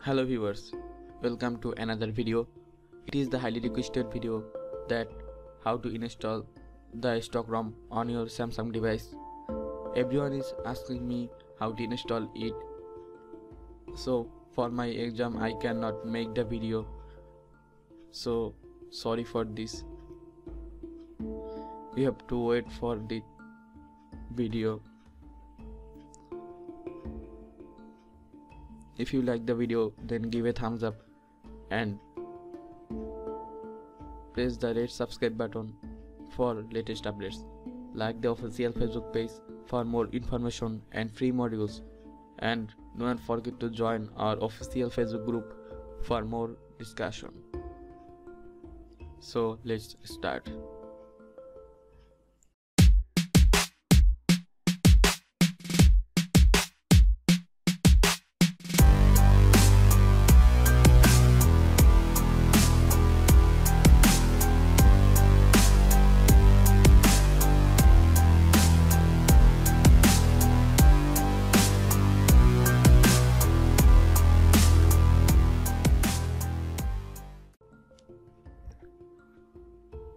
Hello viewers, welcome to another video. It is the highly requested video that how to install the stock ROM on your Samsung device. Everyone is asking me how to install it. So for my exam I cannot make the video. So sorry for this. You have to wait for the video if you like the video then give a thumbs up and press the red subscribe button for latest updates. Like the official facebook page for more information and free modules. And do not forget to join our official facebook group for more discussion. So let's start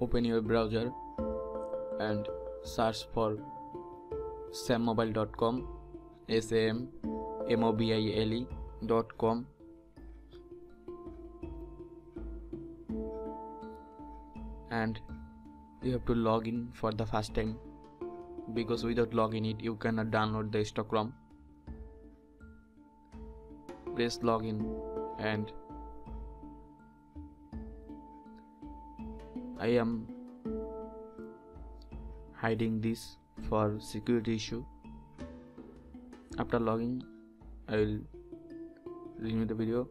open your browser and search for sammobile.com s a m m o b i l e.com and you have to log in for the first time. Because without login it you cannot download the stock ROM. Press login and I am hiding this for security issue. After logging I will renew the video.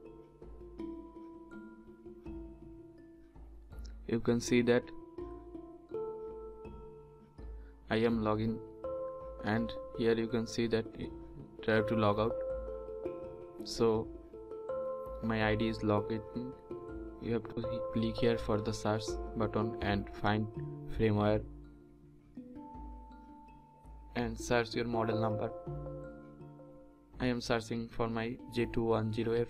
You can see that I am logging and here you can see that try to log out. So my ID is logged in you have to click here for the search button and find firmware and search your model number. I am searching for my J210F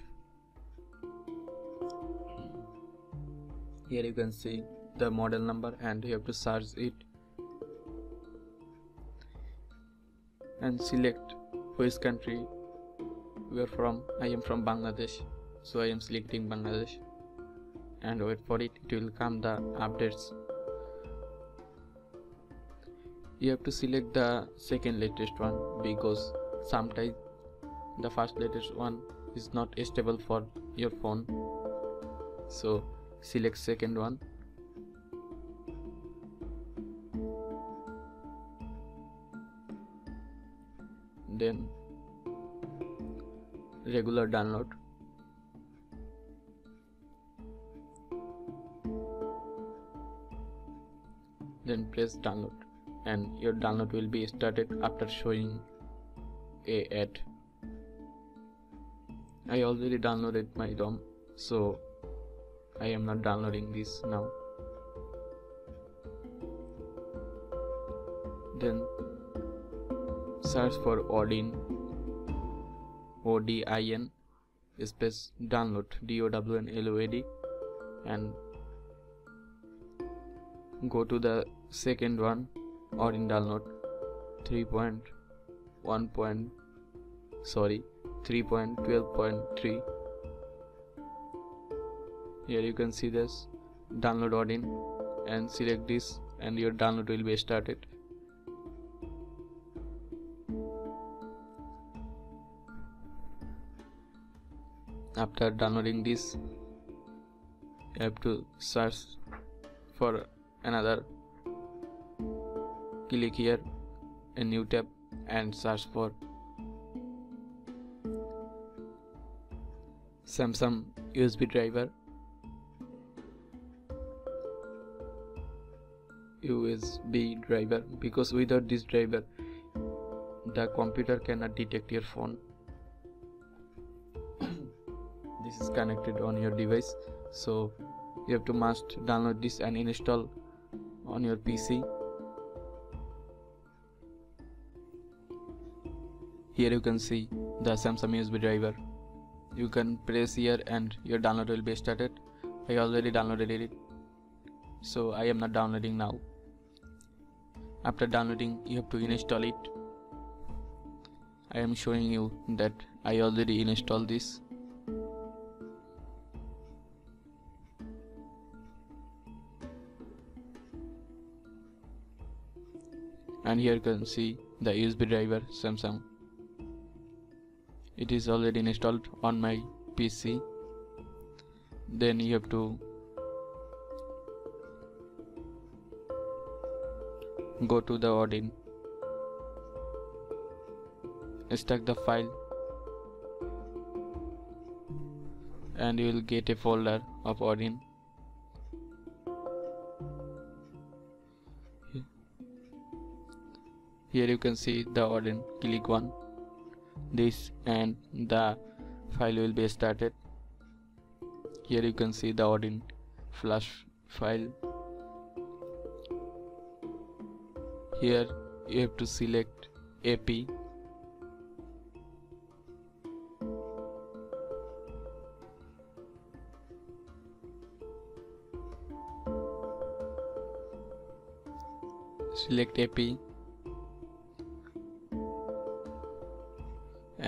here you can see the model number and you have to search it and select which country we are from. I am from Bangladesh so I am selecting Bangladesh and wait for it. It will come the updates. You have to select the second latest one because sometimes the first latest one is not stable for your phone. So select second one. Then regular download press download. And your download will be started after showing a ad. I already downloaded my ROM so I am not downloading this now. Then search for Odin. O D I N space download. D O W N L O A D. And go to the second one Odin download 3.1. Point, sorry 3.12.3 here you can see this download Odin and select this and your download will be started after downloading this you have to search for another click here a new tab and search for Samsung USB driver USB driver. Because without this driver the computer cannot detect your phone. This is connected on your device. So you have to must download this and install on your PC here you can see the Samsung USB driver. You can press here and your download will be started. I already downloaded it. So I am not downloading now. After downloading you have to install it. I am showing you that I already installed this. And here you can see the USB driver Samsung it is already installed on my PC then you have to go to the Odin extract the file. And you will get a folder of Odin here you can see the Odin click one this and the file will be started. Here you can see the Odin flash file. Here you have to select AP select AP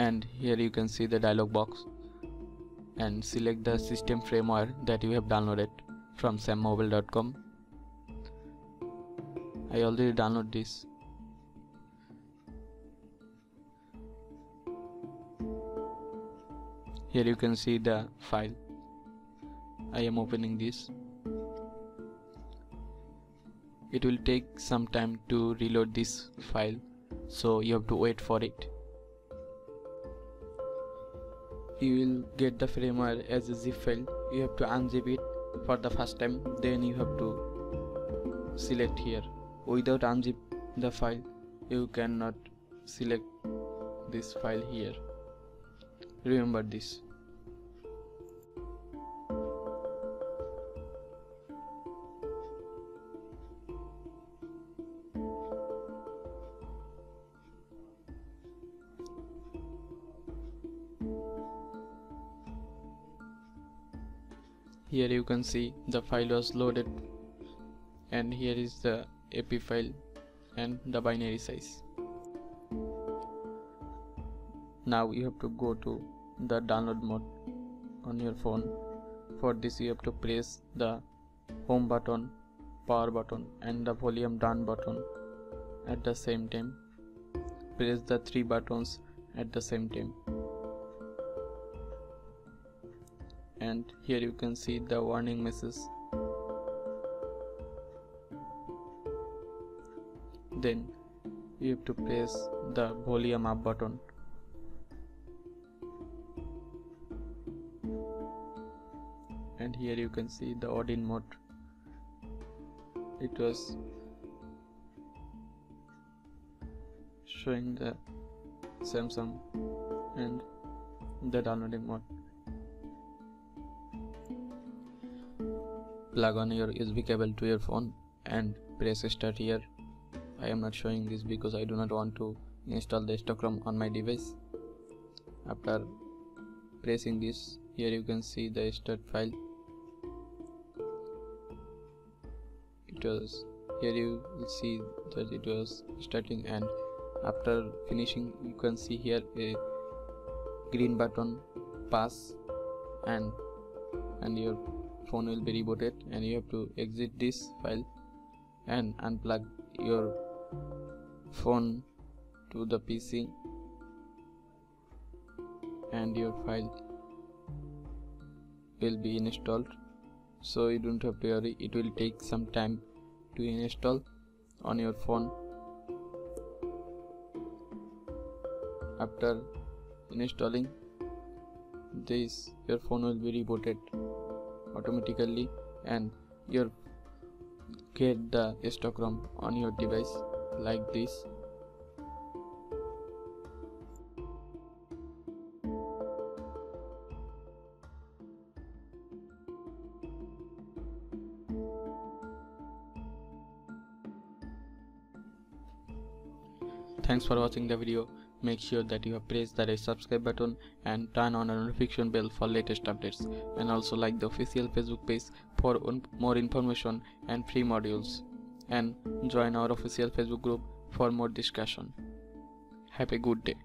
and here you can see the dialog box. And select the system firmware that you have downloaded from sammobile.com I already downloaded this. Here you can see the file. I am opening this. It will take some time to reload this file so you have to wait for it you will get the firmware as a zip file. You have to unzip it for the first time. Then you have to select here. Without unzip the file you cannot select this file here. Remember this here you can see the file was loaded. And here is the AP file and the binary size. Now you have to go to the download mode on your phone. For this you have to press the home button power button and the volume down button at the same time. Press the three buttons at the same time here you can see the warning message then you have to press the volume up button. And here you can see the Odin mode. It was showing the Samsung and the downloading mode plug on your USB cable to your phone and press start here. I am not showing this because I do not want to install the stock ROM on my device. After pressing this here you can see the start file. It was here you will see that it was starting and after finishing you can see here a green button pass and and your phone will be rebooted and you have to exit this file and unplug your phone to the PC and your file will be installed. So you don't have to worry. It will take some time to install on your phone. After installing this your phone will be rebooted automatically and you get the ROM on your device like this Thanks for watching the video. Make sure that you have pressed the red subscribe button and turn on the notification bell for latest updates. And also like the official facebook page for more information and free modules. And join our official facebook group for more discussion. Have a good day